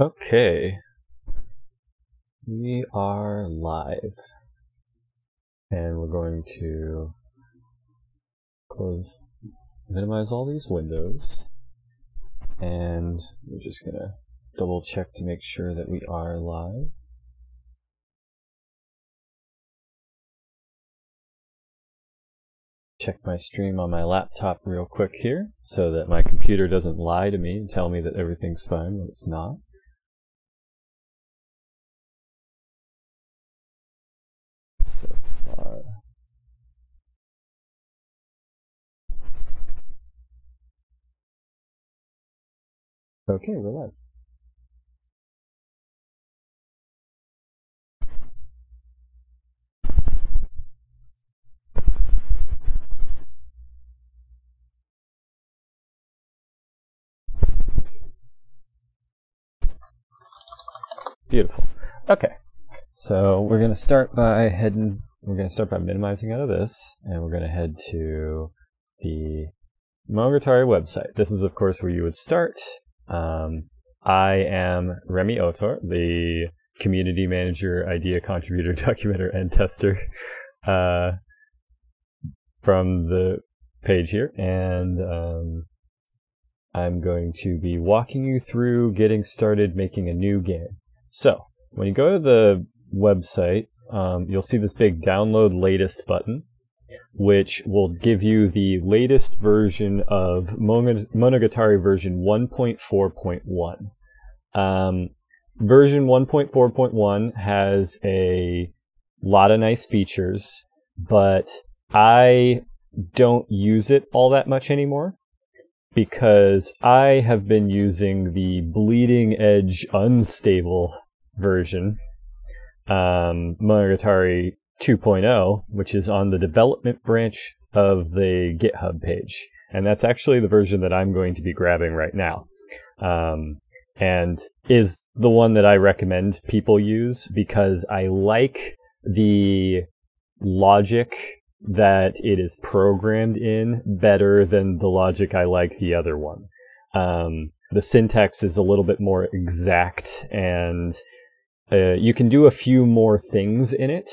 Okay. We are live. And we're going to close, minimize all these windows. And we're just going to double check to make sure that we are live. Check my stream on my laptop real quick here so that my computer doesn't lie to me and tell me that everything's fine when it's not. Okay, we're live. Beautiful. Okay. So we're going to start by heading, we're going to start by minimizing out of this, and we're going to head to the Monogatari website. This is, of course, where you would start. Um, I am Remi Autor, the community manager, idea contributor, documenter, and tester uh, from the page here. And um, I'm going to be walking you through getting started making a new game. So, when you go to the website, um, you'll see this big download latest button, which will give you the latest version of Monogatari version 1.4.1. Um, version 1.4.1 has a lot of nice features, but I don't use it all that much anymore because I have been using the bleeding edge unstable version, um, Monogatari 2.0, which is on the development branch of the GitHub page. And that's actually the version that I'm going to be grabbing right now. Um, and is the one that I recommend people use because I like the logic that it is programmed in better than the logic I like the other one. Um, the syntax is a little bit more exact and uh, you can do a few more things in it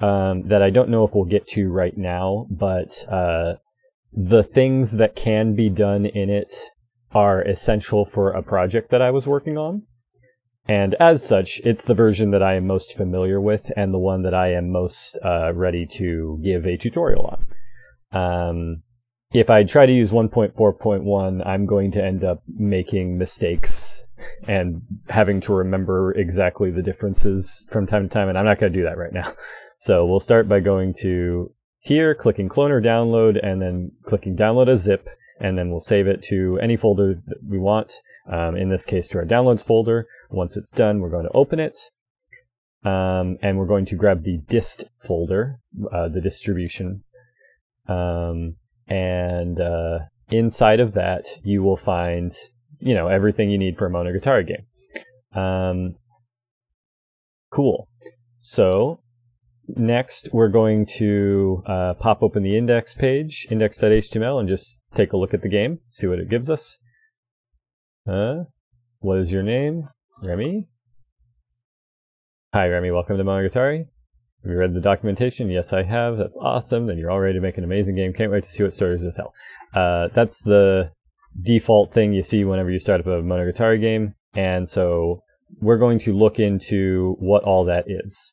um, that I don't know if we'll get to right now, but uh, the things that can be done in it are essential for a project that I was working on. And as such, it's the version that I am most familiar with and the one that I am most uh, ready to give a tutorial on. Um, if I try to use 1.4.1, I'm going to end up making mistakes and having to remember exactly the differences from time to time, and I'm not going to do that right now. So we'll start by going to here, clicking clone or download, and then clicking download a zip, and then we'll save it to any folder that we want, um, in this case to our downloads folder. Once it's done, we're going to open it, um, and we're going to grab the dist folder, uh, the distribution, um, and uh, inside of that you will find you know everything you need for a Monogatari game. Um, cool. So next we're going to uh, pop open the index page, index.html, and just take a look at the game, see what it gives us. Uh, what is your name? Remi? Hi Remi, welcome to Monogatari. Have you read the documentation? Yes, I have. That's awesome. Then you're all ready to make an amazing game. Can't wait to see what stories to tell. Uh, that's the default thing you see whenever you start up a Monogatari game. And so we're going to look into what all that is.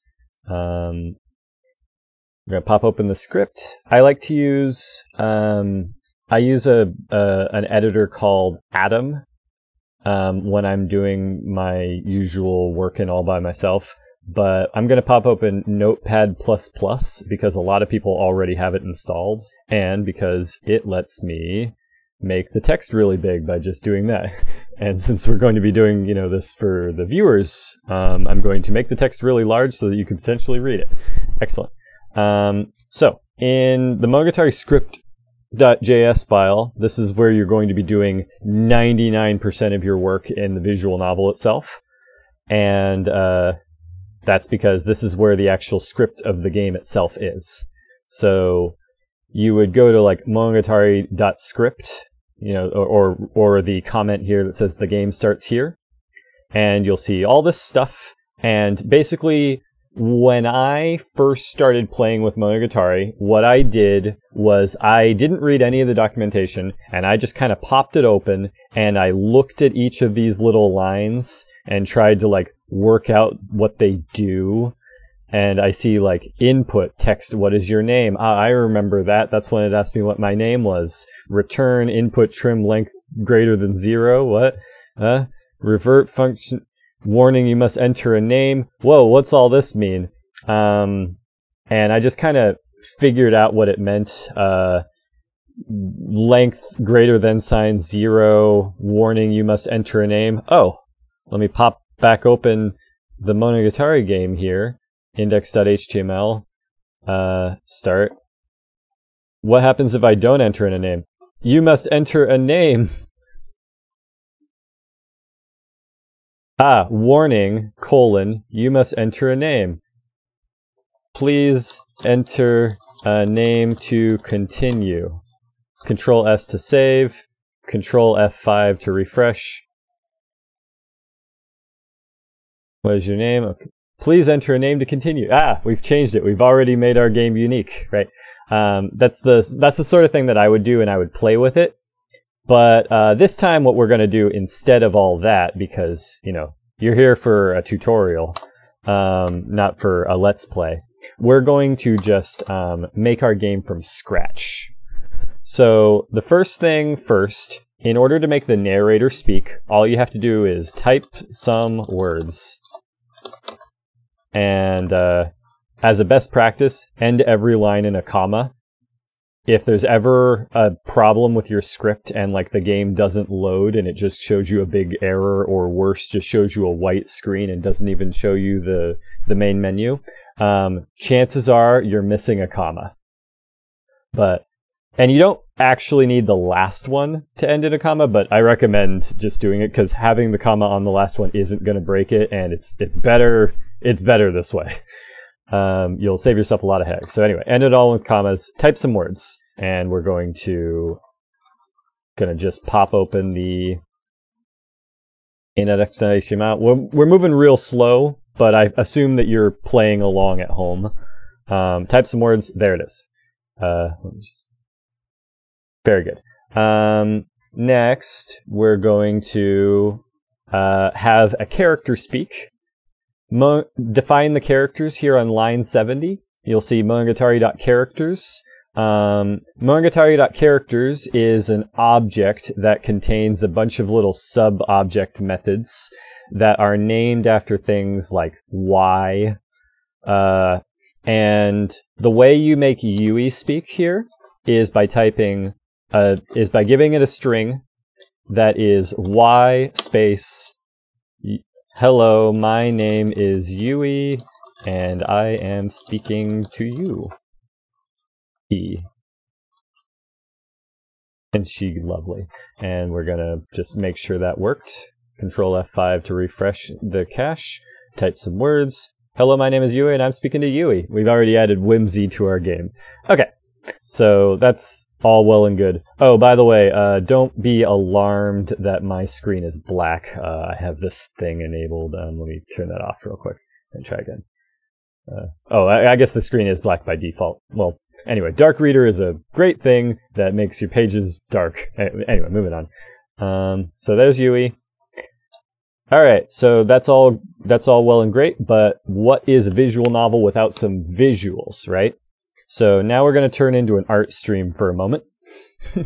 Um, we're to pop open the script. I like to use, um, I use a, a, an editor called Atom um, when I'm doing my usual work and all by myself but I'm going to pop open Notepad++ because a lot of people already have it installed and because it lets me make the text really big by just doing that. And since we're going to be doing, you know, this for the viewers, um, I'm going to make the text really large so that you can potentially read it. Excellent. Um, so in the Monogatari script.js file, this is where you're going to be doing 99% of your work in the visual novel itself. And uh, that's because this is where the actual script of the game itself is. So you would go to like monogatari.script, you know, or, or, or the comment here that says the game starts here. and you'll see all this stuff. And basically, when I first started playing with Monogatari, what I did was I didn't read any of the documentation and I just kind of popped it open and I looked at each of these little lines and tried to like work out what they do. And I see like input text, what is your name? Ah, I remember that. That's when it asked me what my name was. Return input trim length greater than zero. What? Uh, revert function warning you must enter a name. Whoa, what's all this mean? Um, and I just kind of figured out what it meant. Uh, length greater than sign zero, warning you must enter a name. Oh, let me pop back open the Monogatari game here, index.html, uh, start. What happens if I don't enter in a name? You must enter a name. Ah, warning, colon, you must enter a name. Please enter a name to continue. Control S to save, Control F5 to refresh. What is your name? Okay. Please enter a name to continue. Ah, we've changed it. We've already made our game unique, right? Um, that's the that's the sort of thing that I would do, and I would play with it. But uh, this time, what we're going to do instead of all that, because you know you're here for a tutorial, um, not for a let's play, we're going to just um, make our game from scratch. So the first thing first, in order to make the narrator speak, all you have to do is type some words. And uh, as a best practice, end every line in a comma if there's ever a problem with your script and like the game doesn't load and it just shows you a big error or worse just shows you a white screen and doesn't even show you the the main menu um, chances are you're missing a comma. But and you don't actually need the last one to end in a comma but i recommend just doing it because having the comma on the last one isn't going to break it and it's it's better it's better this way um, you'll save yourself a lot of headaches. So anyway, end it all with commas, type some words, and we're going to gonna just pop open the index.html. We're, we're moving real slow, but I assume that you're playing along at home. Um, type some words. There it is. Uh, very good. Um, next, we're going to uh, have a character speak. Mo define the characters here on line 70. You'll see monogatari.characters. Um, monogatari.characters is an object that contains a bunch of little sub-object methods that are named after things like why. Uh, and the way you make Yui speak here is by typing, uh, is by giving it a string that is y space Hello, my name is Yui, and I am speaking to you. E. And she lovely. And we're gonna just make sure that worked. Control F5 to refresh the cache. Type some words. Hello, my name is Yui, and I'm speaking to Yui. We've already added whimsy to our game. Okay, so that's all well and good. Oh, by the way, uh, don't be alarmed that my screen is black. Uh, I have this thing enabled. Um, let me turn that off real quick and try again. Uh, oh, I, I, guess the screen is black by default. Well, anyway, Dark Reader is a great thing that makes your pages dark. Anyway, moving on. Um, so there's Yui. All right, so that's all. That's all well and great, but what is a visual novel without some visuals, right? So now we're going to turn into an art stream for a moment.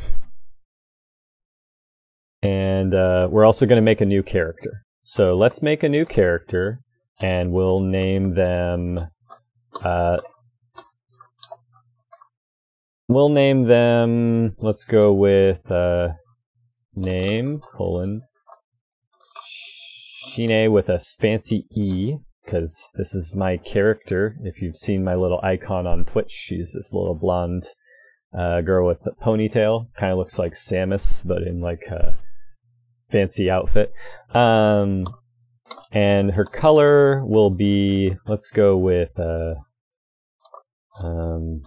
and uh, we're also going to make a new character. So let's make a new character and we'll name them uh, we'll name them let's go with uh, name colon Shine with a fancy E because this is my character. If you've seen my little icon on Twitch, she's this little blonde uh, girl with a ponytail. Kind of looks like Samus, but in like a fancy outfit. Um, and her color will be, let's go with, uh, um,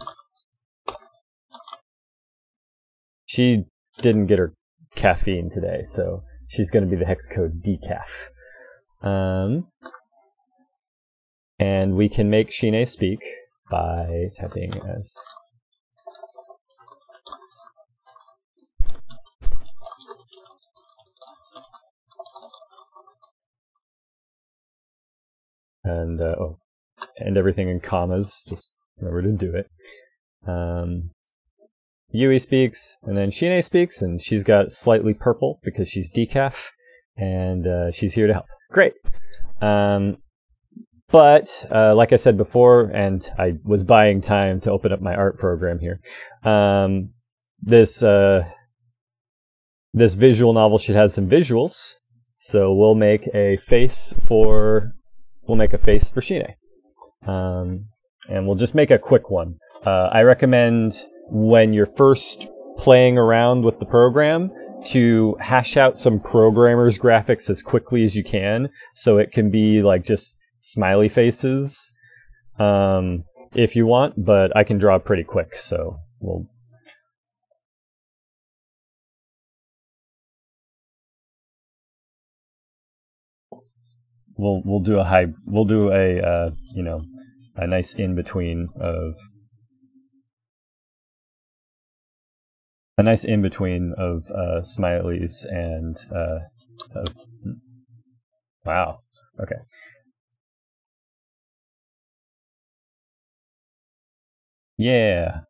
she didn't get her caffeine today, so she's going to be the hex code decaf. Um, and we can make Shine speak by typing as and uh, oh, and everything in commas. Just remember to do it. Um, Yui speaks, and then Shine speaks, and she's got slightly purple because she's decaf, and uh, she's here to help. Great. Um, but uh, like I said before, and I was buying time to open up my art program here. Um, this uh, this visual novel should have some visuals, so we'll make a face for we'll make a face for Shine. Um, and we'll just make a quick one. Uh, I recommend when you're first playing around with the program to hash out some programmer's graphics as quickly as you can so it can be like just smiley faces um, if you want, but I can draw pretty quick, so we'll we'll we'll do a high we'll do a uh, you know a nice in between of a nice in between of uh, smileys and uh, of, wow okay yeah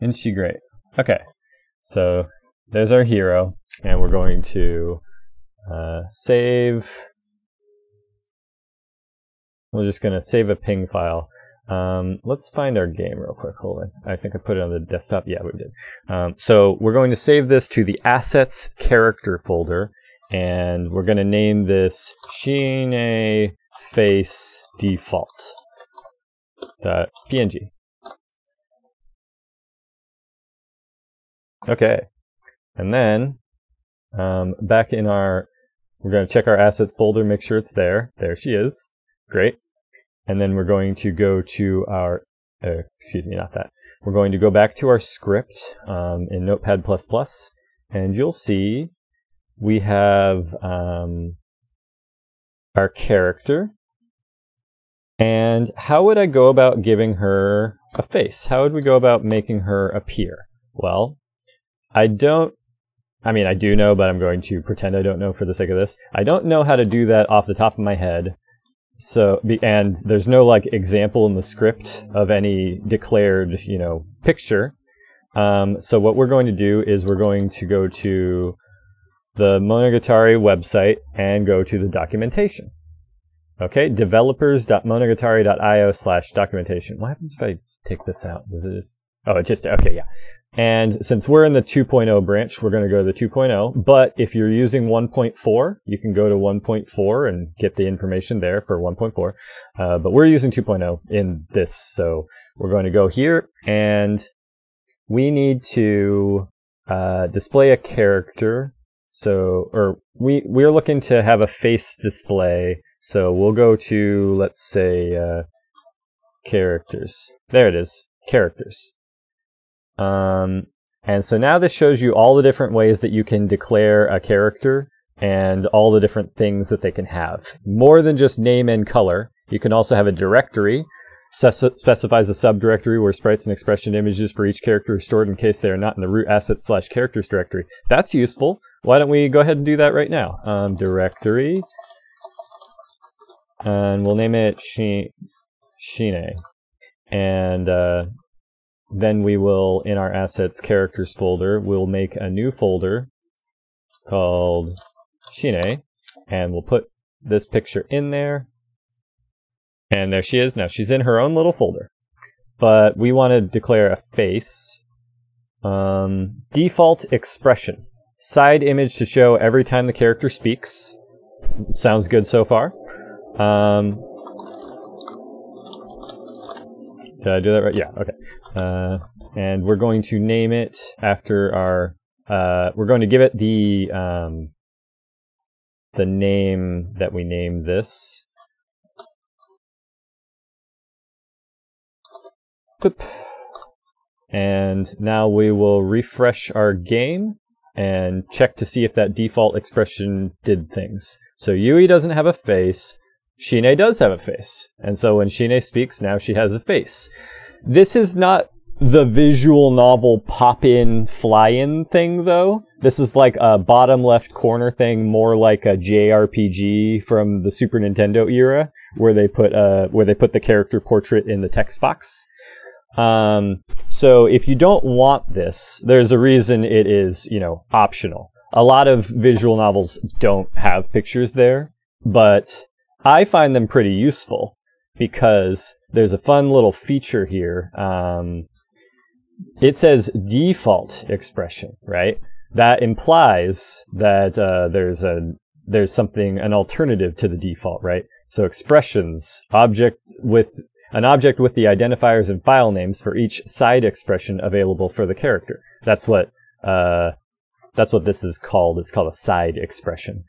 isn't she great okay so there's our hero and we're going to uh, save we're just going to save a ping file. Um, let's find our game real quick. Hold on. I think I put it on the desktop. Yeah, we did. Um, so we're going to save this to the assets character folder, and we're going to name this Shine face default png. Okay, and then um, back in our, we're going to check our assets folder, make sure it's there. There she is. Great. And then we're going to go to our, uh, excuse me, not that. We're going to go back to our script um, in Notepad++, and you'll see we have um, our character. And how would I go about giving her a face? How would we go about making her appear? Well, I don't I mean, I do know, but I'm going to pretend I don't know for the sake of this. I don't know how to do that off the top of my head. So, and there's no like example in the script of any declared, you know, picture. Um, so what we're going to do is we're going to go to the Monogatari website and go to the documentation. Okay, developers.monogatari.io slash documentation. What happens if I take this out? Does it just, oh, it just, okay, yeah. And since we're in the 2.0 branch, we're going to go to the 2.0. But if you're using 1.4, you can go to 1.4 and get the information there for 1.4. Uh, but we're using 2.0 in this. So we're going to go here and we need to uh, display a character. So, or we, we're looking to have a face display. So we'll go to, let's say, uh, characters. There it is, characters. Um, and so now this shows you all the different ways that you can declare a character and all the different things that they can have. More than just name and color, you can also have a directory, specifies a subdirectory where sprites and expression images for each character are stored in case they are not in the root assets slash characters directory. That's useful. Why don't we go ahead and do that right now? Um, directory, and we'll name it Shine. And uh, then we will, in our assets characters folder, we'll make a new folder called Shine, and we'll put this picture in there. And there she is. Now she's in her own little folder. But we want to declare a face. Um, default expression. Side image to show every time the character speaks. Sounds good so far. Um, did I do that right? Yeah, okay. Uh, and we're going to name it after our, uh, we're going to give it the, um, the name that we named this. Boop. And now we will refresh our game and check to see if that default expression did things. So Yui doesn't have a face, Shine does have a face. And so when Shine speaks, now she has a face. This is not the visual novel pop in, fly in thing, though. This is like a bottom left corner thing, more like a JRPG from the Super Nintendo era, where they put uh, where they put the character portrait in the text box. Um, so if you don't want this, there's a reason it is, you know, optional. A lot of visual novels don't have pictures there, but I find them pretty useful because there's a fun little feature here. Um, it says default expression, right? That implies that uh, there's a there's something an alternative to the default, right? So expressions, object with an object with the identifiers and file names for each side expression available for the character. That's what uh, that's what this is called. It's called a side expression.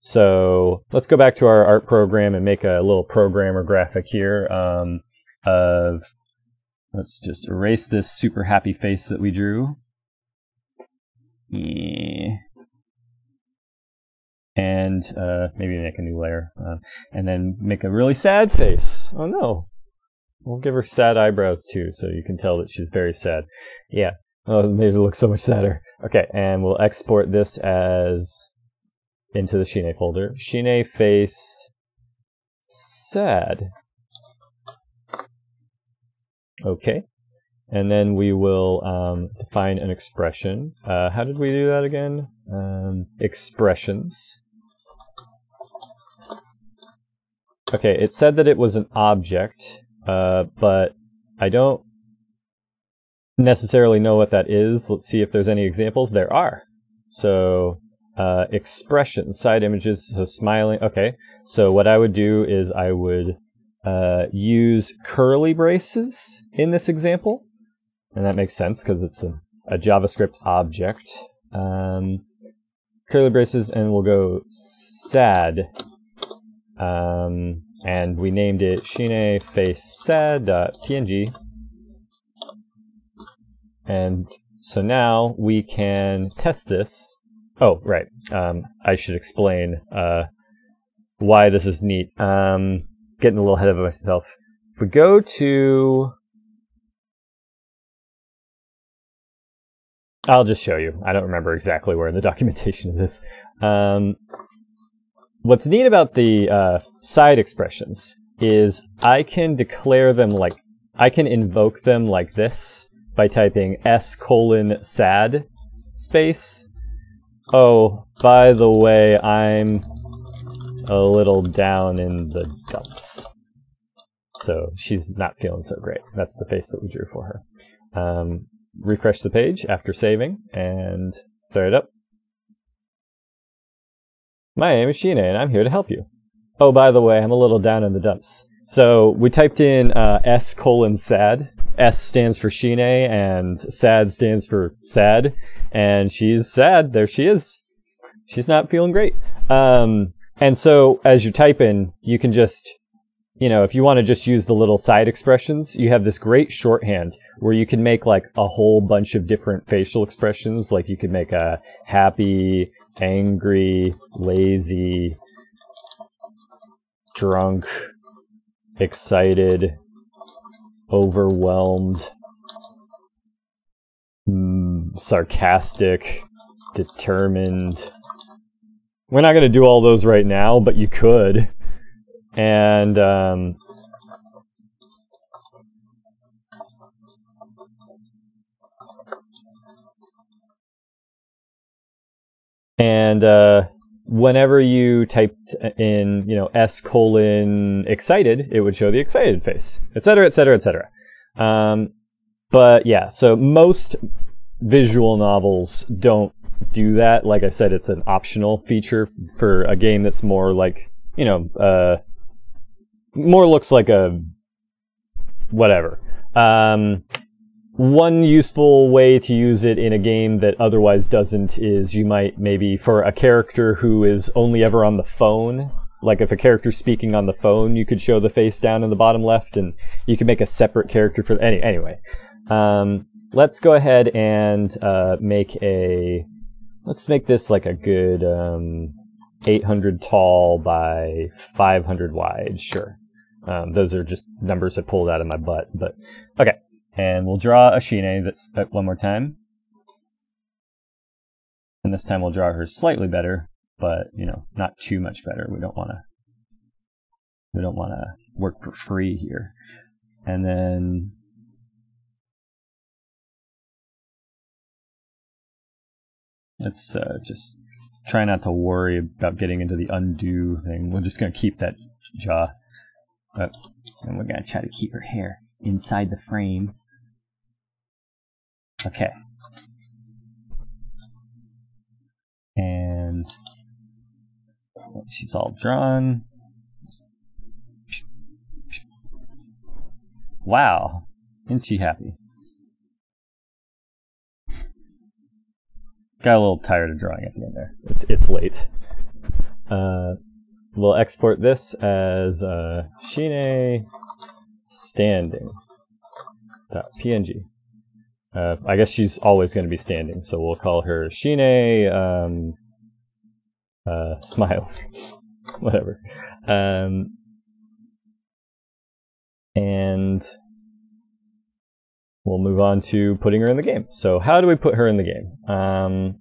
So let's go back to our art program and make a little programmer graphic here um, of, let's just erase this super happy face that we drew. And uh, maybe make a new layer. Uh, and then make a really sad face. Oh no. We'll give her sad eyebrows too, so you can tell that she's very sad. Yeah. Oh, it it look so much sadder. Okay, and we'll export this as into the Shine folder. Shine face sad. Okay. And then we will um, define an expression. Uh, how did we do that again? Um, expressions. Okay, it said that it was an object, uh, but I don't necessarily know what that is. Let's see if there's any examples. There are. So uh, expressions, side images, so smiling. Okay, so what I would do is I would uh, use curly braces in this example, and that makes sense because it's a, a, JavaScript object. Um, curly braces, and we'll go sad. Um, and we named it Shine face sad.png. And so now we can test this Oh, right. Um, I should explain uh, why this is neat. Um, getting a little ahead of myself. If we go to... I'll just show you. I don't remember exactly where in the documentation it is. Um, what's neat about the uh, side expressions is I can declare them like, I can invoke them like this by typing s colon sad space Oh, by the way, I'm a little down in the dumps. So she's not feeling so great. That's the face that we drew for her. Um, refresh the page after saving and start it up. My name is Sheena and I'm here to help you. Oh, by the way, I'm a little down in the dumps. So we typed in uh, S colon sad. S stands for Shine and sad stands for sad. And she's sad. There she is. She's not feeling great. Um, and so as you type in, you can just, you know, if you want to just use the little side expressions, you have this great shorthand where you can make like a whole bunch of different facial expressions. Like you can make a happy, angry, lazy, drunk, excited, overwhelmed, mm, sarcastic, determined. We're not going to do all those right now, but you could. And um, and uh, whenever you typed in, you know, S colon excited, it would show the excited face, etc., etc., etc. but yeah, so most visual novels don't do that. Like I said, it's an optional feature for a game that's more like, you know, uh, more looks like a whatever. Um, one useful way to use it in a game that otherwise doesn't is you might maybe for a character who is only ever on the phone like if a character's speaking on the phone you could show the face down in the bottom left and you can make a separate character for any anyway um, let's go ahead and uh, make a let's make this like a good um, 800 tall by 500 wide. Sure. Um, those are just numbers I pulled out of my butt. But okay, and we'll draw a Shine that's uh, one more time. And this time we'll draw her slightly better, but you know, not too much better. We don't want to. We don't want to work for free here. And then let's uh, just try not to worry about getting into the undo thing. We're just going to keep that jaw. But, and we're going to try to keep her hair inside the frame. Okay. And she's all drawn. Wow. Isn't she happy? Got a little tired of drawing at the end there. It's, it's late. Uh, we'll export this as uh, Shine standing .png. Uh, I guess she's always going to be standing, so we'll call her Shine um, uh, smile, whatever. Um, and we'll move on to putting her in the game. So how do we put her in the game? Um,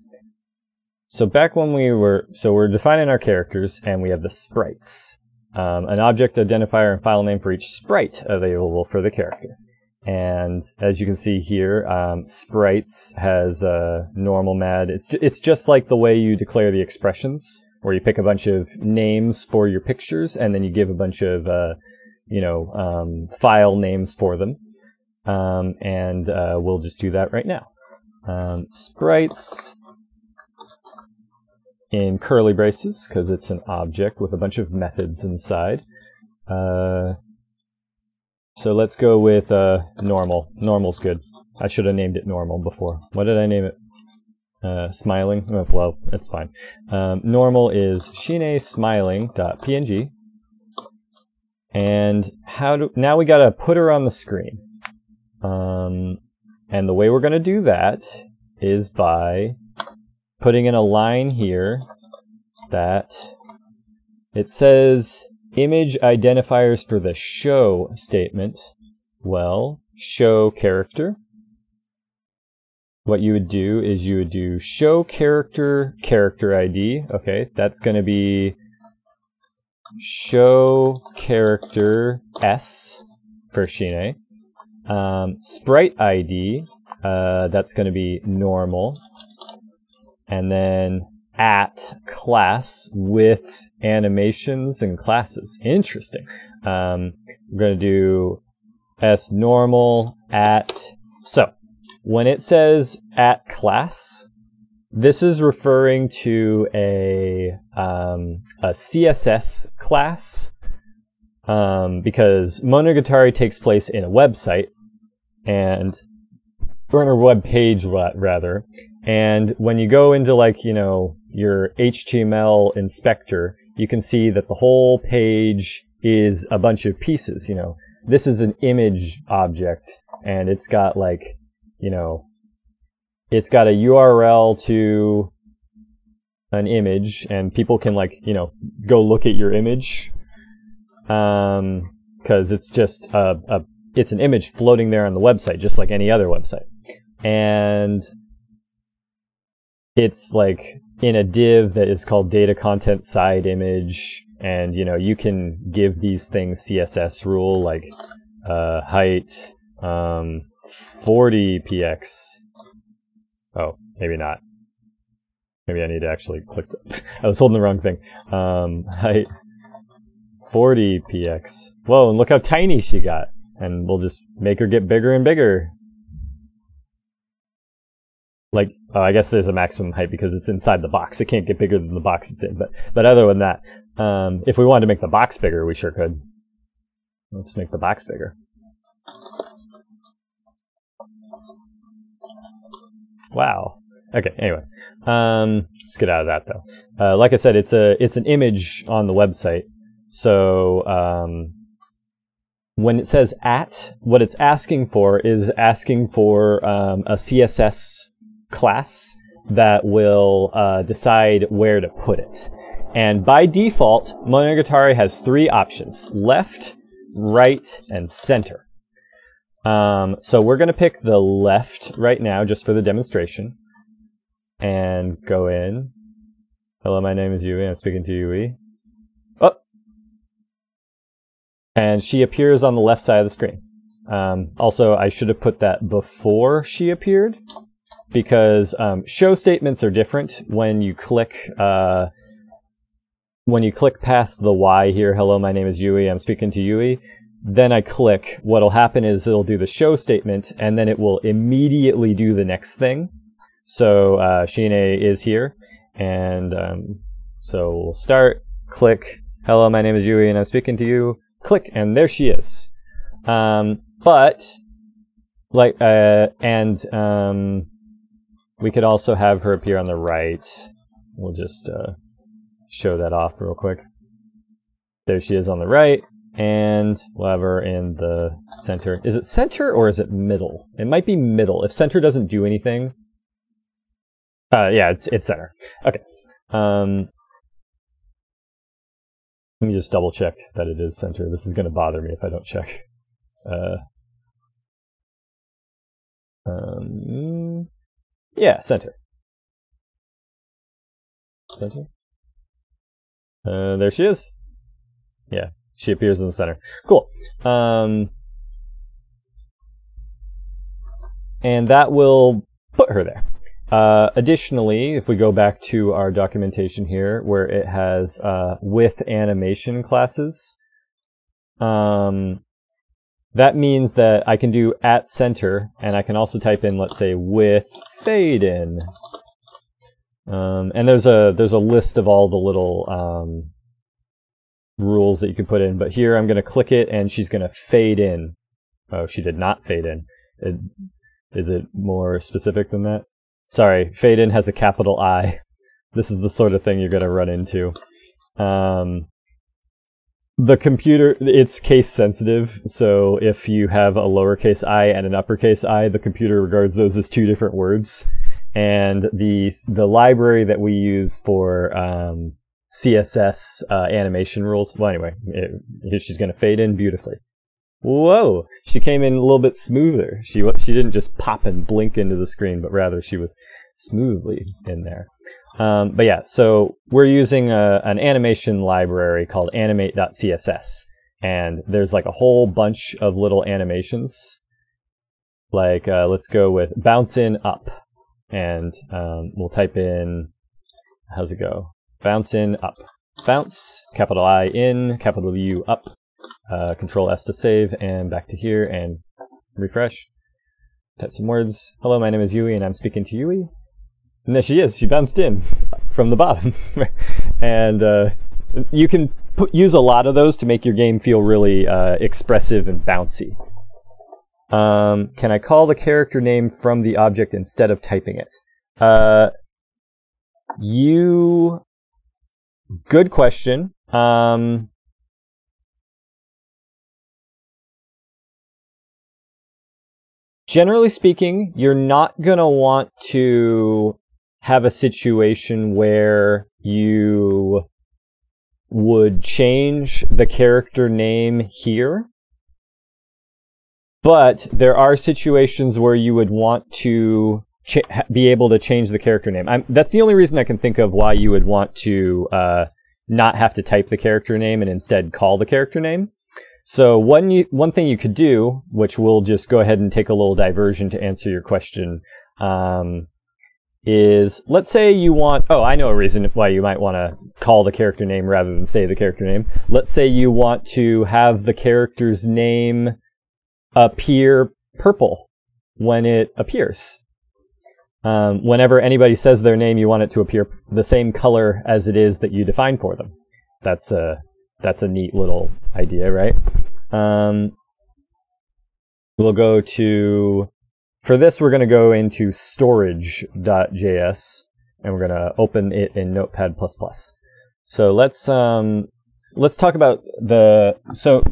so back when we were, so we're defining our characters and we have the sprites. Um, an object identifier and file name for each sprite available for the character. And as you can see here, um, sprites has a normal mad. It's, ju it's just like the way you declare the expressions, where you pick a bunch of names for your pictures and then you give a bunch of, uh, you know, um, file names for them. Um, and uh, we'll just do that right now. Um, sprites in curly braces, because it's an object with a bunch of methods inside. Uh, so let's go with uh, normal. Normal's good. I should have named it normal before. What did I name it? Uh, smiling? Oh, well, it's fine. Um, normal is shine smiling.png. And how do now we gotta put her on the screen. Um, and the way we're to do that is by putting in a line here that it says image identifiers for the show statement. Well, show character. What you would do is you would do show character character ID. Okay, that's going to be show character S for Shine. Um, sprite ID, uh, that's going to be normal. And then at class with animations and classes. Interesting. Um, we're going to do s normal at. So when it says at class, this is referring to a, um, a CSS class um, because Monogatari takes place in a website, and or in a web page rather. And when you go into like, you know, your HTML inspector, you can see that the whole page is a bunch of pieces, you know. This is an image object and it's got like, you know, it's got a URL to an image and people can like, you know, go look at your image. Um, cause it's just a, a it's an image floating there on the website, just like any other website. And it's like in a div that is called data content side image. And, you know, you can give these things CSS rule like uh, height um, 40 px. Oh, maybe not. Maybe I need to actually click. I was holding the wrong thing. Um, height 40 px. Whoa, and look how tiny she got and we'll just make her get bigger and bigger. Like, oh, I guess there's a maximum height because it's inside the box. It can't get bigger than the box it's in. But, but other than that, um, if we wanted to make the box bigger, we sure could. Let's make the box bigger. Wow. Okay. Anyway, um, let's get out of that though. Uh, like I said, it's a it's an image on the website, so um, when it says at, what it's asking for is asking for um, a CSS class that will uh, decide where to put it. And by default, Monogatari has three options left, right, and center. Um, so we're going to pick the left right now just for the demonstration and go in. Hello, my name is Yui. I'm speaking to Yui. Oh! And she appears on the left side of the screen. Um, also, I should have put that before she appeared because um, show statements are different when you click uh, when you click past the Y here. Hello, my name is Yui. I'm speaking to Yui. Then I click. What'll happen is it'll do the show statement, and then it will immediately do the next thing. So uh, Shine is here, and um, so we'll start. Click. Hello, my name is Yui, and I'm speaking to you. Click, and there she is. Um, but like uh, and um, we could also have her appear on the right. We'll just uh, show that off real quick. There she is on the right, and we'll have her in the center. Is it center or is it middle? It might be middle. If center doesn't do anything, uh, yeah, it's it's center. Okay. Um, let me just double check that it is center. This is going to bother me if I don't check. Uh, um, yeah, center. Center. Uh, there she is. Yeah, she appears in the center. Cool. Um, and that will put her there. Uh, additionally, if we go back to our documentation here, where it has uh, with animation classes, um, that means that I can do at center, and I can also type in, let's say, with fade in. Um, and there's a there's a list of all the little um, rules that you can put in. But here I'm going to click it, and she's going to fade in. Oh, she did not fade in. It, is it more specific than that? Sorry, fade in has a capital I. This is the sort of thing you're going to run into. Um, the computer it's case sensitive so if you have a lowercase i and an uppercase i the computer regards those as two different words. And the the library that we use for um, css uh, animation rules well anyway it, she's going to fade in beautifully. Whoa she came in a little bit smoother. She she didn't just pop and blink into the screen but rather she was smoothly in there um, but yeah, so we're using a, an animation library called animate.css. And there's like a whole bunch of little animations. Like, uh, let's go with bounce in up. And um, we'll type in, how's it go? Bounce in up. Bounce, capital I in, capital U up. Uh, control S to save, and back to here, and refresh. Type some words. Hello, my name is Yui, and I'm speaking to Yui. And there she is. She bounced in from the bottom. and uh, you can put, use a lot of those to make your game feel really uh, expressive and bouncy. Um, can I call the character name from the object instead of typing it? Uh, you. Good question. Um, generally speaking, you're not going to want to have a situation where you would change the character name here. But there are situations where you would want to be able to change the character name. I'm, that's the only reason I can think of why you would want to uh, not have to type the character name and instead call the character name. So one you, one thing you could do, which we'll just go ahead and take a little diversion to answer your question, um, is let's say you want, oh, I know a reason why you might want to call the character name rather than say the character name. Let's say you want to have the character's name appear purple when it appears. Um, whenever anybody says their name, you want it to appear the same color as it is that you define for them. That's a that's a neat little idea, right? Um, we'll go to for this, we're going to go into storage.js and we're going to open it in Notepad++. So let's um, let's talk about the so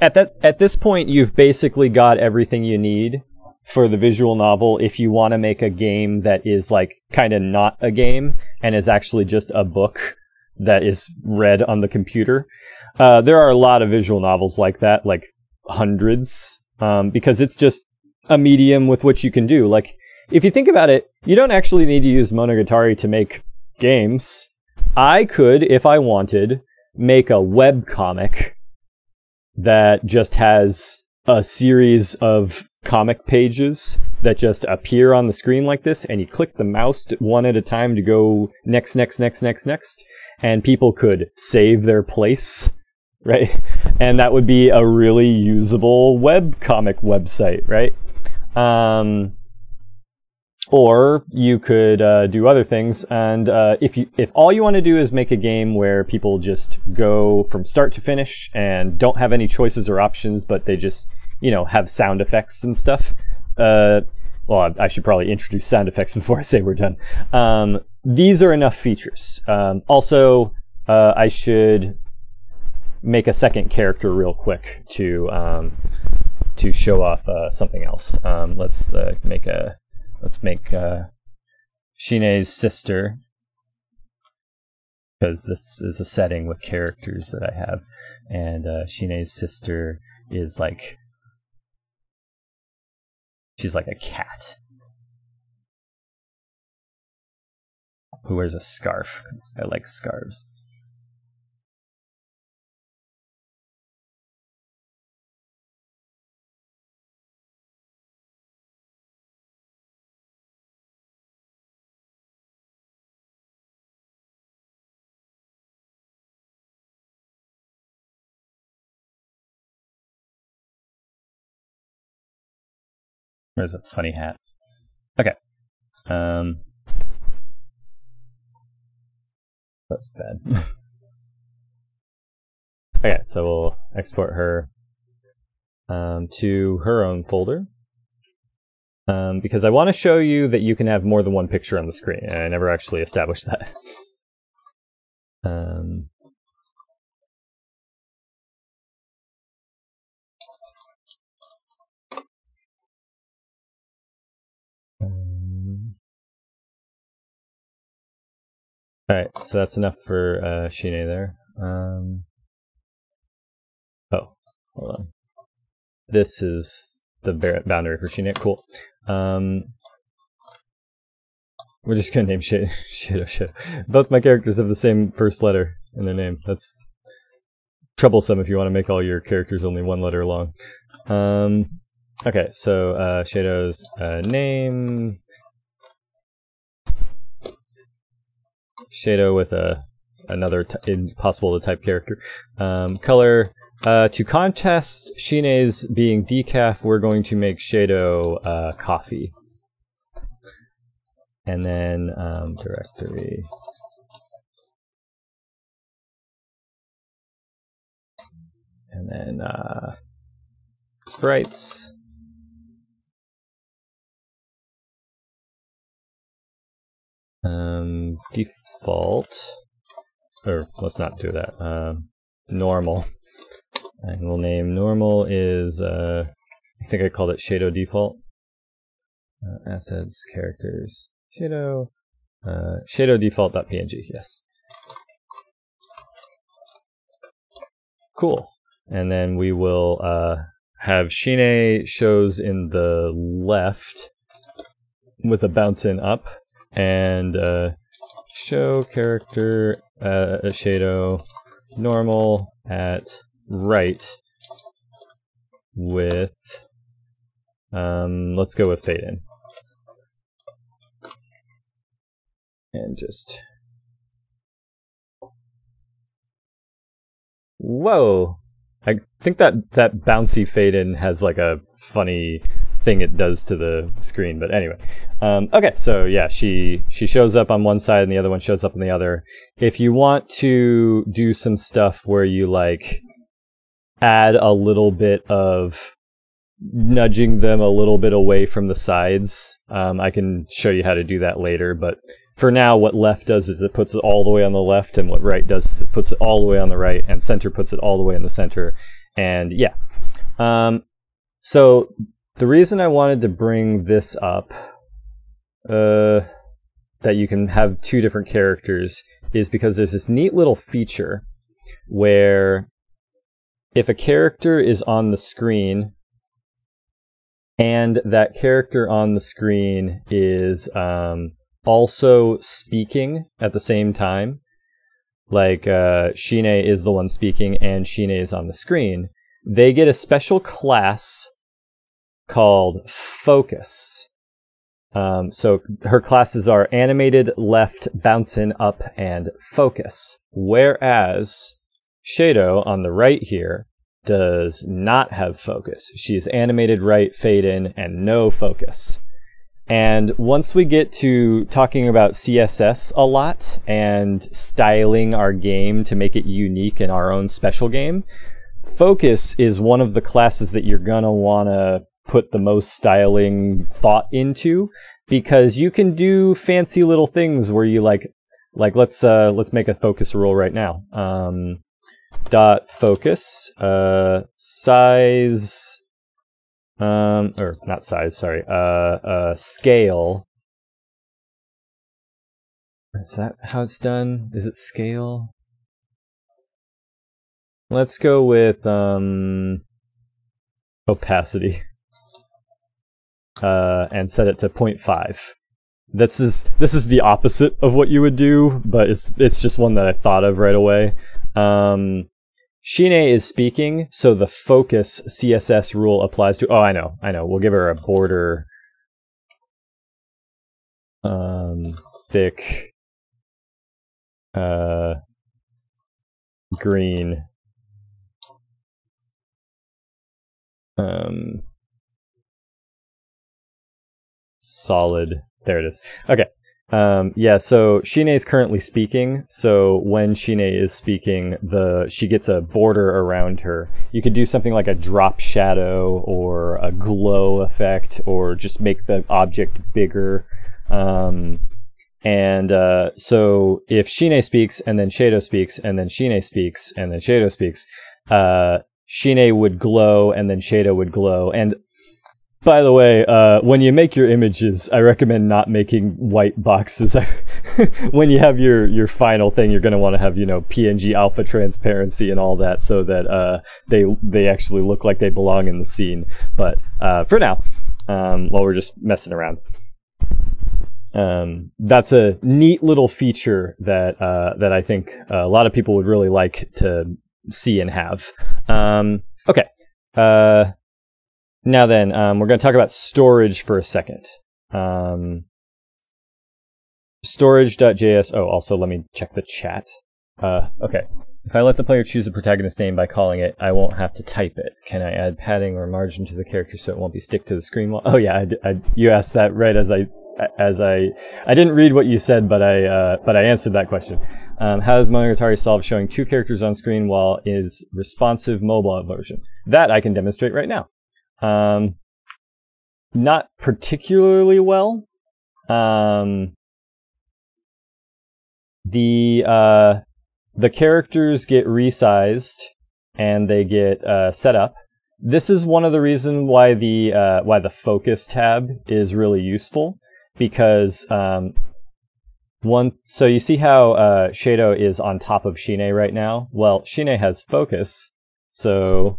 at that at this point you've basically got everything you need for the visual novel if you want to make a game that is like kind of not a game and is actually just a book that is read on the computer. Uh, there are a lot of visual novels like that, like hundreds, um, because it's just a medium with which you can do. Like, if you think about it, you don't actually need to use Monogatari to make games. I could, if I wanted, make a web comic that just has a series of comic pages that just appear on the screen like this, and you click the mouse one at a time to go next, next, next, next, next, and people could save their place, right? And that would be a really usable web comic website, right? Um, or you could uh, do other things. And uh, if you if all you want to do is make a game where people just go from start to finish and don't have any choices or options, but they just you know have sound effects and stuff. Uh, well, I should probably introduce sound effects before I say we're done. Um, these are enough features. Um, also, uh, I should make a second character real quick to um, to show off uh, something else. Um, let's uh, make a let's make uh, Shine's sister because this is a setting with characters that I have, and uh, Shine's sister is like she's like a cat who wears a scarf because I like scarves. There's a funny hat. Okay. Um, that's bad. okay, so we'll export her um, to her own folder. Um, because I want to show you that you can have more than one picture on the screen, I never actually established that. um, All right, so that's enough for uh, Shine there. Um, oh, hold on. This is the boundary for Shine. Cool. Um, we're just gonna name Shade Shadow. Both my characters have the same first letter in their name. That's troublesome if you want to make all your characters only one letter long. Um, okay, so uh, Shadow's uh, name, Shadow with a another impossible to type character. Um, color. Uh, to contest Shine's being decaf, we're going to make Shadow uh, coffee. And then um, directory. And then uh, sprites. Um, default, or let's not do that. Um, normal, and we'll name normal is uh, I think I called it Shadow default. Uh, assets, characters, Shadow, uh, Shadow default.png. Yes. Cool. And then we will uh, have Shine shows in the left with a bounce in up and uh, show character uh, shadow normal at right with um, let's go with fade in and just whoa. I think that that bouncy fade in has like a funny thing it does to the screen. But anyway, um, okay, so yeah, she she shows up on one side and the other one shows up on the other. If you want to do some stuff where you like add a little bit of nudging them a little bit away from the sides, um, I can show you how to do that later. But for now, what left does is it puts it all the way on the left, and what right does is it puts it all the way on the right, and center puts it all the way in the center. And yeah. Um, so the reason I wanted to bring this up, uh, that you can have two different characters, is because there's this neat little feature where if a character is on the screen and that character on the screen is um, also speaking at the same time, like uh, Shine is the one speaking and Shine is on the screen, they get a special class called Focus. Um, so her classes are animated, left, bouncing up, and focus. Whereas Shadow on the right here does not have focus. She is animated right, fade in, and no focus. And once we get to talking about CSS a lot and styling our game to make it unique in our own special game, focus is one of the classes that you're going to want to put the most styling thought into because you can do fancy little things where you like like let's uh let's make a focus rule right now. Um dot focus uh size um or not size sorry uh uh scale. Is that how it's done? Is it scale? Let's go with um opacity uh and set it to 0.5 this is this is the opposite of what you would do but it's it's just one that i thought of right away um Shine is speaking, so the focus CSS rule applies to. Oh, I know, I know. We'll give her a border um, thick uh, green. Um, solid. There it is. Okay. Um, yeah, so Shine is currently speaking. So when Shine is speaking, the she gets a border around her. You could do something like a drop shadow or a glow effect, or just make the object bigger. Um, and uh, so if Shine speaks, and then Shadow speaks, and then Shine speaks, and then Shadow speaks, uh, Shine would glow, and then Shadow would glow. And by the way, uh, when you make your images, I recommend not making white boxes. when you have your, your final thing, you're going to want to have you know PNG alpha transparency and all that, so that uh, they they actually look like they belong in the scene. But uh, for now, um, while we're just messing around, um, that's a neat little feature that uh, that I think a lot of people would really like to see and have. Um, okay. Now then, um, we're going to talk about storage for a second. Um, storage.js. Oh, also let me check the chat. Uh, okay. If I let the player choose the protagonist name by calling it, I won't have to type it. Can I add padding or margin to the character so it won't be stick to the screen wall? Oh yeah, I, I, you asked that right as I as I I didn't read what you said, but I uh, but I answered that question. Um, how does Monogatari solve showing two characters on screen while is responsive mobile version? That I can demonstrate right now. Um, not particularly well. Um, the uh, the characters get resized and they get uh, set up. This is one of the reasons why the uh, why the focus tab is really useful because um, one. So you see how uh, Shadow is on top of Shine right now. Well, Shine has focus, so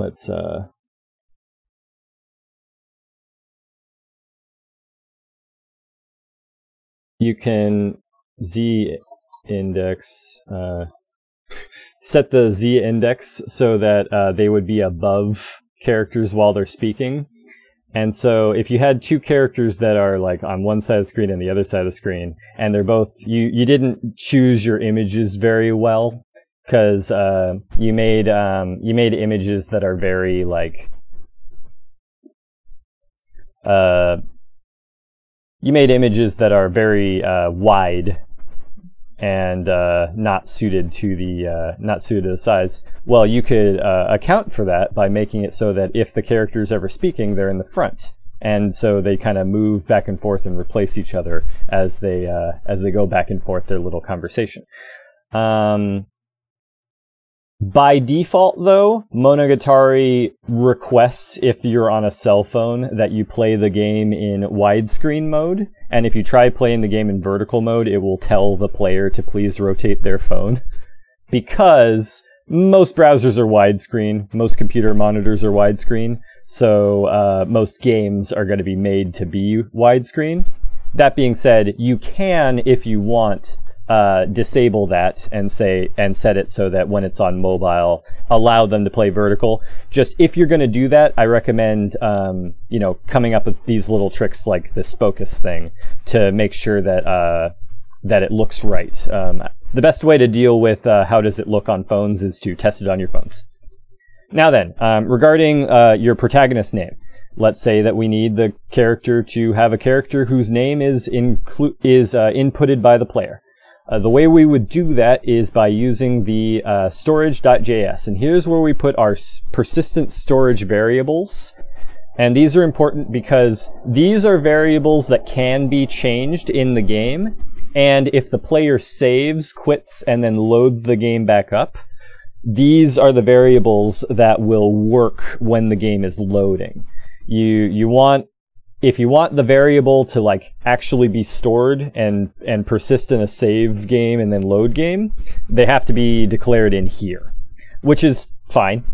let's uh, you can z index uh, set the z index so that uh, they would be above characters while they're speaking. And so if you had two characters that are like on one side of the screen and the other side of the screen, and they're both, you, you didn't choose your images very well, because uh, you made um, you made images that are very like uh, you made images that are very uh, wide and uh, not suited to the uh, not suited to the size. Well, you could uh, account for that by making it so that if the character is ever speaking, they're in the front, and so they kind of move back and forth and replace each other as they as they go back and forth their little conversation. Um, By default, though, Monogatari requests if you're on a cell phone that you play the game in widescreen mode, and if you try playing the game in vertical mode, it will tell the player to please rotate their phone. Because most browsers are widescreen, most computer monitors are widescreen, so uh, most games are going to be made to be widescreen. That being said, you can, if you want, uh, disable that and say and set it so that when it's on mobile, allow them to play vertical. Just if you're going to do that, I recommend um, you know coming up with these little tricks like this focus thing to make sure that uh, that it looks right. Um, the best way to deal with uh, how does it look on phones is to test it on your phones. Now then, um, regarding uh, your protagonist name. Let's say that we need the character to have a character whose name is inclu- is uh, inputted by the player. Uh, the way we would do that is by using the uh, storage.js. And here's where we put our persistent storage variables. And these are important because these are variables that can be changed in the game. And if the player saves, quits, and then loads the game back up, these are the variables that will work when the game is loading. You, you want if you want the variable to like actually be stored and and persist in a save game and then load game, they have to be declared in here, which is fine.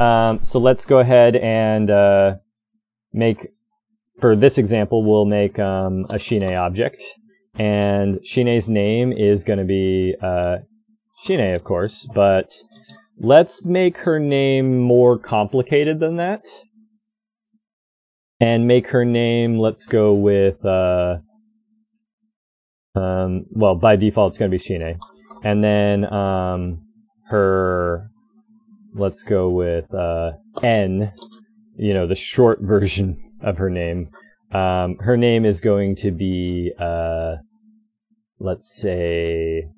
Um, so let's go ahead and uh, make, for this example, we'll make um, a Shine object, and Shine's name is going to be uh, Shine, of course, but let's make her name more complicated than that and make her name, let's go with, uh, um, well, by default, it's going to be Shine. And then um, her, let's go with uh, N, you know, the short version of her name. Um, her name is going to be, uh, let's say,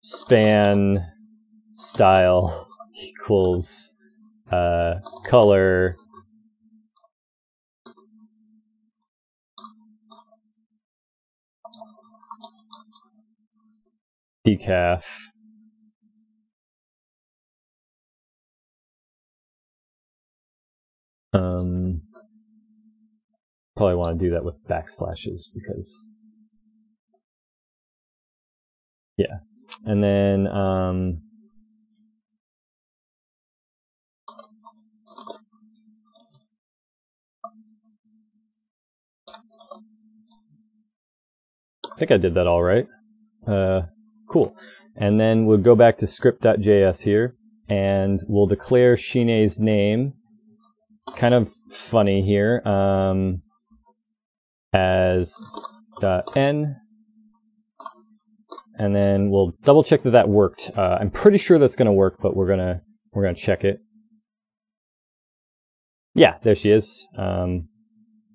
span style equals uh, color. Decaf. Um probably want to do that with backslashes because yeah. And then um think I did that all right. Uh, cool. And then we'll go back to script.js here, and we'll declare Shine's name, kind of funny here, um, as .n, and then we'll double check that that worked. Uh, I'm pretty sure that's going to work, but we're gonna we're gonna check it. Yeah, there she is. Um,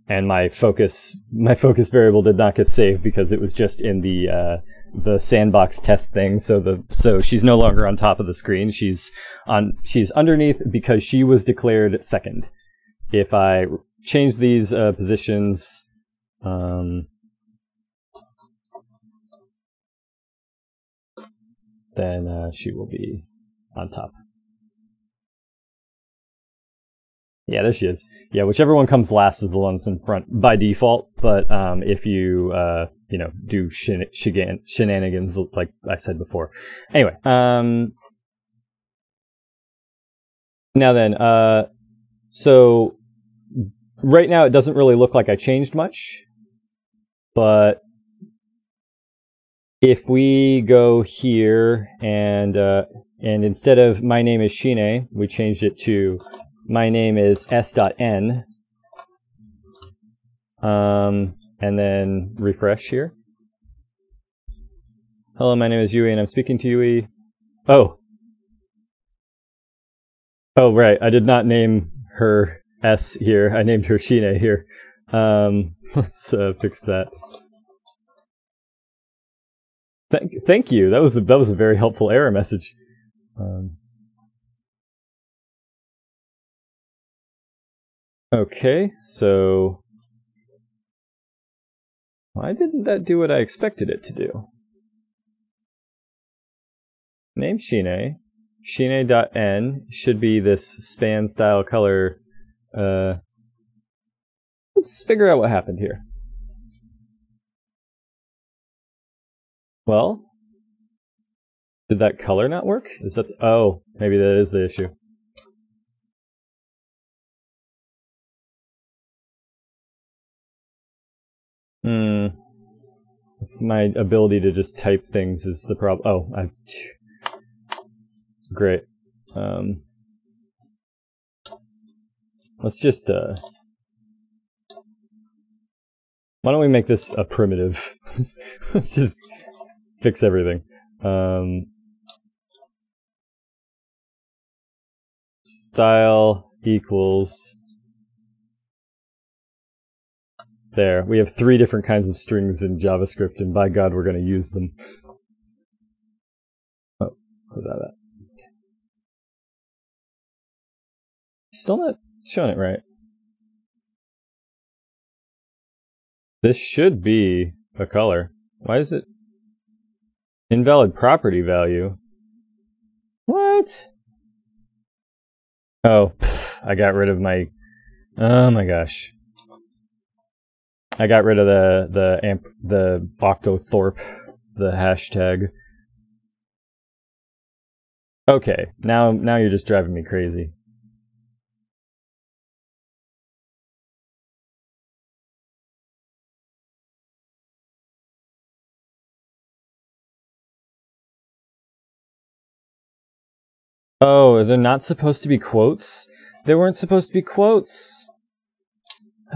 and my focus my focus variable did not get saved because it was just in the uh, the sandbox test thing. So the so she's no longer on top of the screen. She's on she's underneath because she was declared second. If I change these uh, positions, um, then uh, she will be on top. Yeah, there she is. Yeah, whichever one comes last is the one that's in front by default. But um, if you uh, you know do shen- shen- shenanigans like I said before, anyway. Um, now then, uh, so right now it doesn't really look like I changed much, but if we go here and uh, and instead of my name is Shine, we changed it to my name is s.n. Um, and then refresh here. Hello, my name is Yui, and I'm speaking to Yui. Oh. Oh, right. I did not name her S here. I named her Shine here. Um, let's uh, fix that. Thank, thank you. That was a, that was a very helpful error message. Um, Okay, so why didn't that do what I expected it to do? name Shine. Shine.n should be this span style color. Uh, let's figure out what happened here. Well, did that color not work? Is that, oh, maybe that is the issue. Hmm. My ability to just type things is the problem. Oh, I. Great. Um, let's just. Uh, why don't we make this a primitive? let's just fix everything. Um, style equals There, we have three different kinds of strings in JavaScript, and by God, we're going to use them. Oh, that that? Still not showing it right. This should be a color. Why is it invalid property value? What? Oh, pff, I got rid of my. Oh my gosh. I got rid of the the amp the octothorpe the hashtag. Okay, now now you're just driving me crazy. Oh, they're not supposed to be quotes? They weren't supposed to be quotes.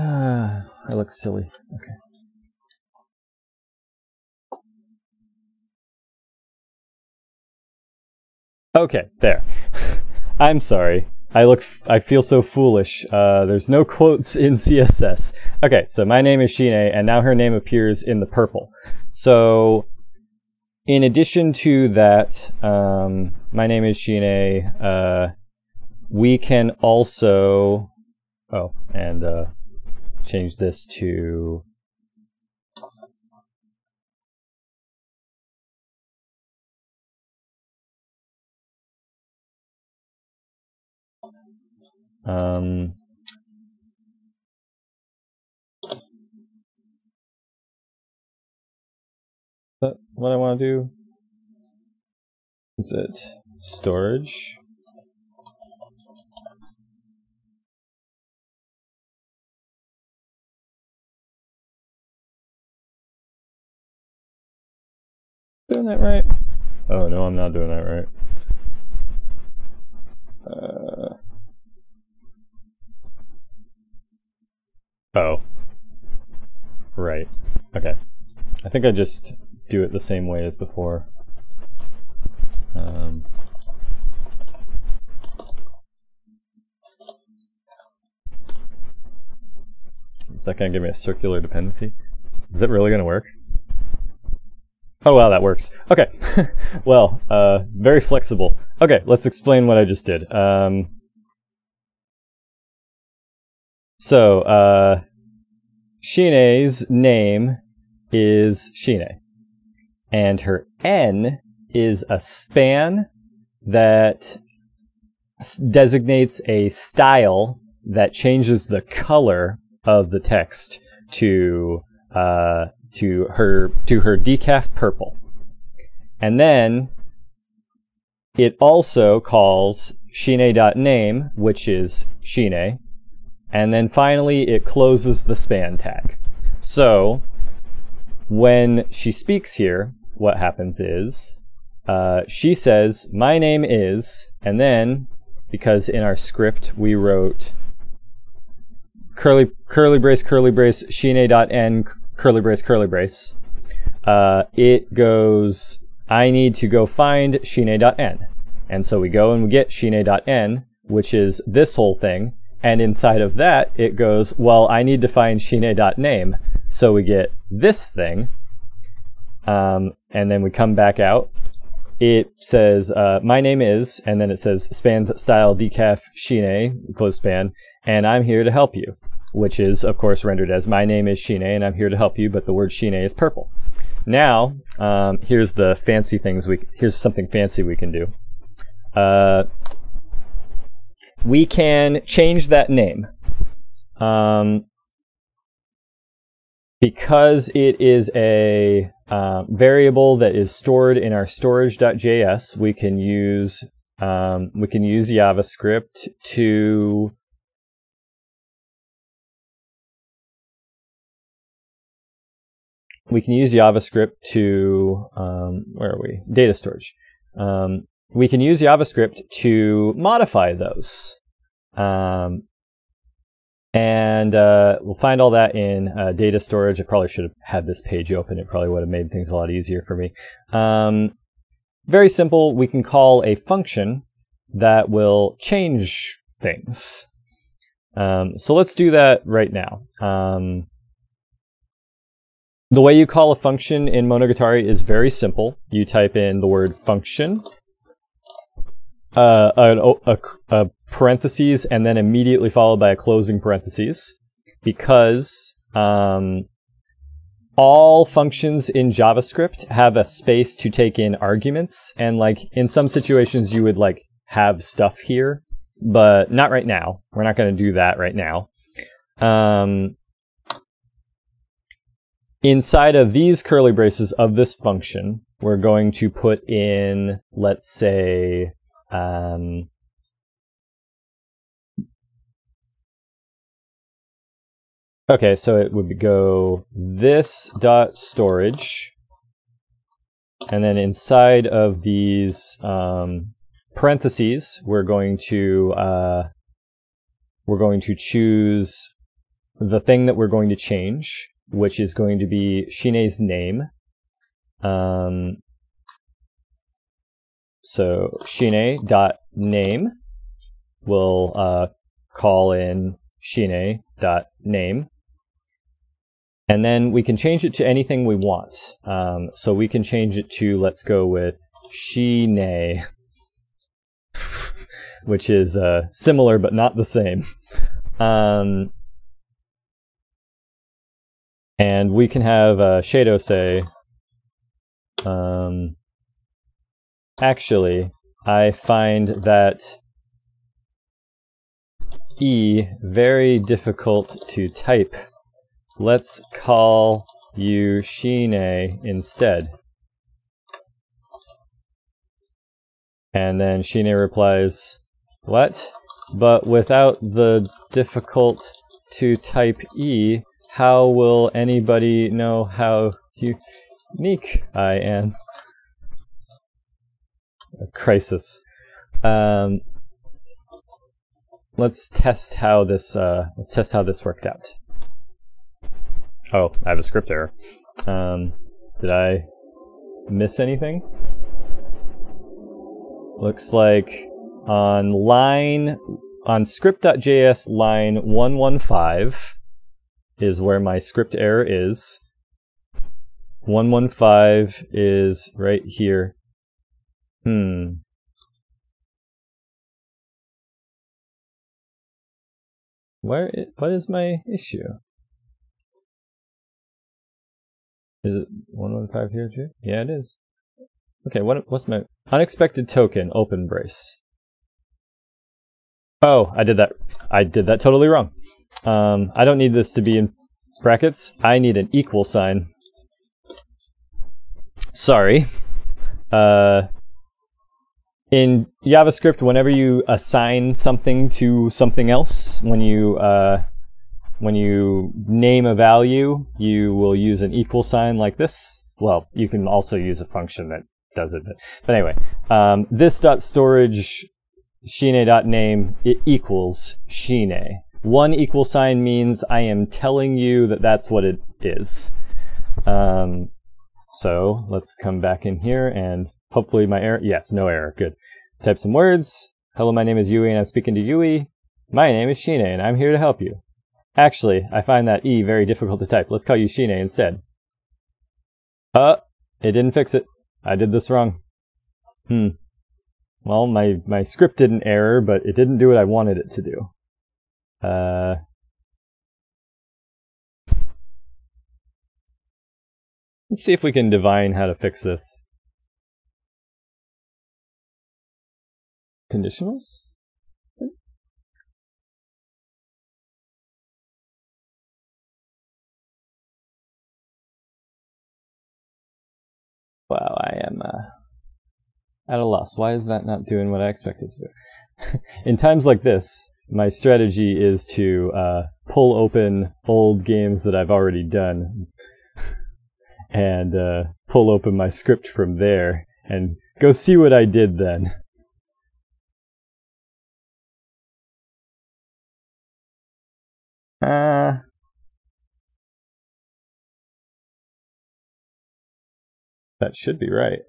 Ah. I look silly. Okay. Okay, there. I'm sorry. I look, I feel so foolish. Uh, there's no quotes in CSS. Okay, so my name is Shine, and now her name appears in the purple. So, in addition to that, um, my name is Shine. Uh, we can also, oh, and uh, change this to um, but what I want to do is it storage Doing that right? Oh no, I'm not doing that right. Uh, oh. Right. Okay. I think I just do it the same way as before. Um, is that going to give me a circular dependency? Is that really going to work? Oh, wow, that works. Okay. well, uh, very flexible. Okay, let's explain what I just did. Um, so, uh, Shine's name is Shine. And her N is a span that designates a style that changes the color of the text to uh, to her to her decaf purple. And then it also calls shine.name, which is shine. And then finally it closes the span tag. So when she speaks here, what happens is uh, she says, my name is, and then because in our script we wrote curly curly brace curly brace n, curly brace, curly brace, uh, it goes, I need to go find shine dot n, And so we go and we get shine dot n, which is this whole thing. And inside of that, it goes, well, I need to find shine dot name, So we get this thing. Um, and then we come back out. It says, uh, my name is, and then it says span style decaf shine, close span, and I'm here to help you which is, of course, rendered as my name is Shine and I'm here to help you, but the word Shine is purple. now um, here's the fancy things we here's something fancy we can do. Uh, we can change that name. Um, because it is a uh, variable that is stored in our storage.js, we can use um, we can use JavaScript to we can use JavaScript to um, where are we data storage. Um, we can use JavaScript to modify those. Um, and uh, we'll find all that in uh, data storage. I probably should have had this page open. It probably would have made things a lot easier for me. Um, very simple. We can call a function that will change things. Um, so let's do that right now. Um, the way you call a function in Monogatari is very simple. You type in the word function, uh, a, a, a, parentheses, and then immediately followed by a closing parentheses, because um, all functions in JavaScript have a space to take in arguments, and like in some situations you would like have stuff here, but not right now. We're not going to do that right now. Um, inside of these curly braces of this function, we're going to put in, let's say, um, okay, so it would go this dot storage, and then inside of these um, parentheses, we're going to uh, we're going to choose the thing that we're going to change, which is going to be Shine's name. Um, so shine dot name will uh, call in shine dot name, and then we can change it to anything we want. Um, so we can change it to let's go with shine, which is uh, similar but not the same. Um, and we can have uh, Shadow say, um, Actually, I find that E very difficult to type. Let's call you Shine instead. And then Shine replies, What? But without the difficult to type E, how will anybody know how unique I am? a crisis. Um, let's test how this uh, let's test how this worked out. Oh, I have a script error. Um, did I miss anything? Looks like on line on script.js line 115 is where my script error is. 115 is right here. Hmm. Where? What is my issue? Is it 115 here too? Yeah, it is. Okay, what, what's my unexpected token open brace? Oh, I did that. I did that totally wrong. Um, I don't need this to be in brackets. I need an equal sign. Sorry. Uh, in JavaScript, whenever you assign something to something else, when you uh, when you name a value, you will use an equal sign like this. Well, you can also use a function that does it. But anyway, um, this dot storage shine dot name it equals shine. One equal sign means I am telling you that that's what it is. Um, so let's come back in here and Hopefully my error, yes, no error, good. Type some words. Hello, my name is Yui and I'm speaking to Yui. My name is Shine and I'm here to help you. Actually, I find that E very difficult to type. Let's call you Shine instead. Uh, it didn't fix it. I did this wrong. Hmm. Well, my, my script didn't error, but it didn't do what I wanted it to do. Uh, Let's see if we can divine how to fix this. Conditionals? Wow, I am uh, at a loss. Why is that not doing what I expected to do? In times like this, my strategy is to uh, pull open old games that I've already done and uh, pull open my script from there and go see what I did then. Uh, that should be right.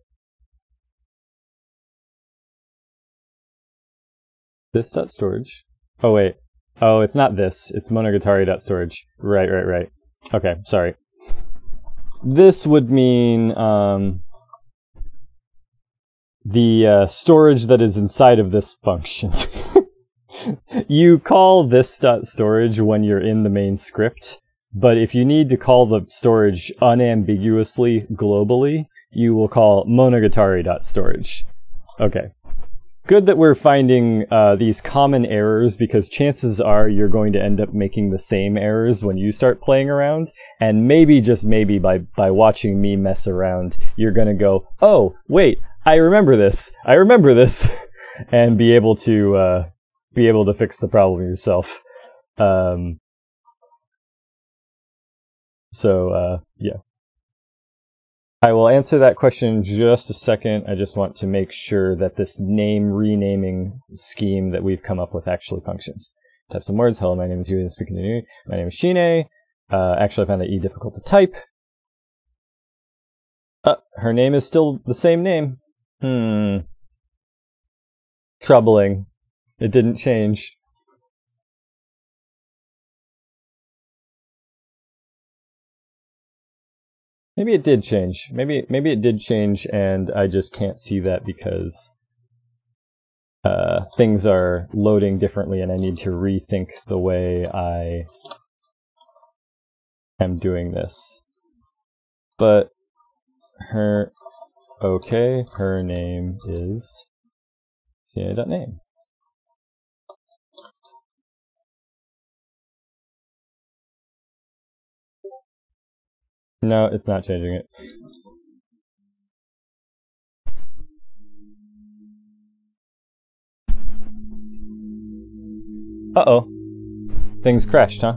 This dot storage. Oh wait. Oh, it's not this. It's monogatari.storage. Right, right, right. Okay, sorry. This would mean um, the uh, storage that is inside of this function. you call this dot storage when you're in the main script, but if you need to call the storage unambiguously globally, you will call monogatari.storage. Okay, good that we're finding uh, these common errors because chances are you're going to end up making the same errors when you start playing around. And maybe, just maybe, by, by watching me mess around, you're going to go, oh, wait, I remember this. I remember this. and be able to uh, be able to fix the problem yourself. Um, so, uh, yeah. I will answer that question in just a second. I just want to make sure that this name renaming scheme that we've come up with actually functions. Type some words. Hello, my name is Yui, speaking to you. My name is Shine. Uh, actually, I found that E difficult to type. Uh, her name is still the same name. Hmm. Troubling. It didn't change. Maybe it did change. Maybe maybe it did change, and I just can't see that because uh, things are loading differently, and I need to rethink the way I am doing this. But her, okay, her name is name. No, it's not changing it. Uh-oh. Things crashed, huh?